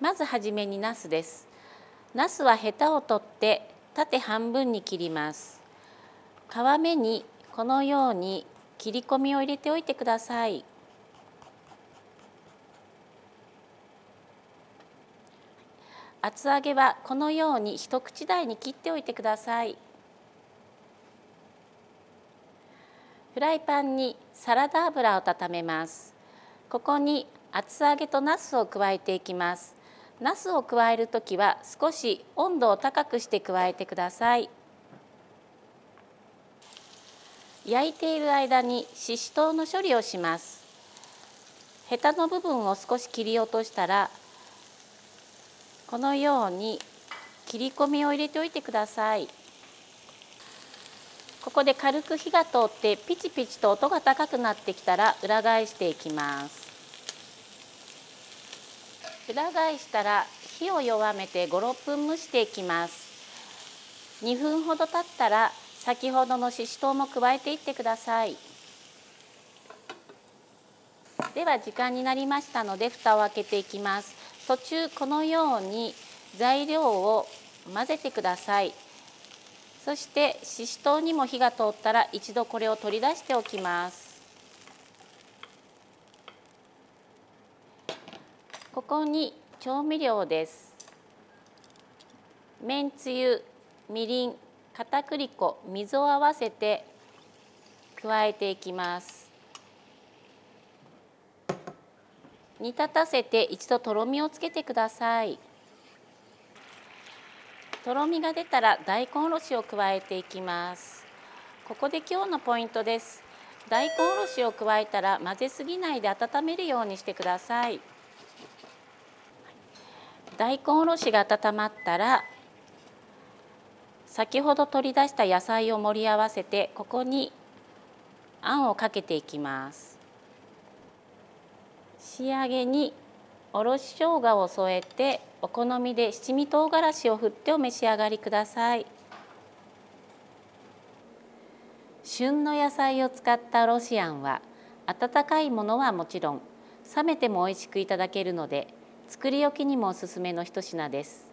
まずはじめにナスです。ナスはヘタを取って縦半分に切ります。皮目にこのように切り込みを入れておいてください。厚揚げはこのように一口大に切っておいてください。フライパンにサラダ油を温めます。ここに厚揚げとナスを加えていきます。ナスを加えるときは少し温度を高くして加えてください。焼いている間にししとうの処理をします。ヘタの部分を少し切り落としたらこのように切り込みを入れておいてください。ここで軽く火が通ってピチピチと音が高くなってきたら裏返していきます。裏返したら火を弱めて56分蒸していきます。2分ほど経ったら先ほどのししとうも加えていってください。では時間になりましたので蓋を開けていきます。途中このように材料を混ぜてください。そしてししとうにも火が通ったら一度これを取り出しておきます。ここに調味料です。めんつゆみりん片栗粉水を合わせて加えていきます。煮立たせて一度とろみをつけてください。とろみが出たら大根おろしを加えていきます。ここで今日のポイントです。大根おろしを加えたら混ぜすぎないで温めるようにしてください。大根おろしが温まったら先ほど取り出した野菜を盛り合わせてここにあんをかけていきます。仕上げにおろし生姜を添えてお好みで七味唐辛子を振ってお召し上がりください。旬の野菜を使ったロシアンは温かいものはもちろん冷めても美味しくいただけるので作り置きにもおすすめの一品です。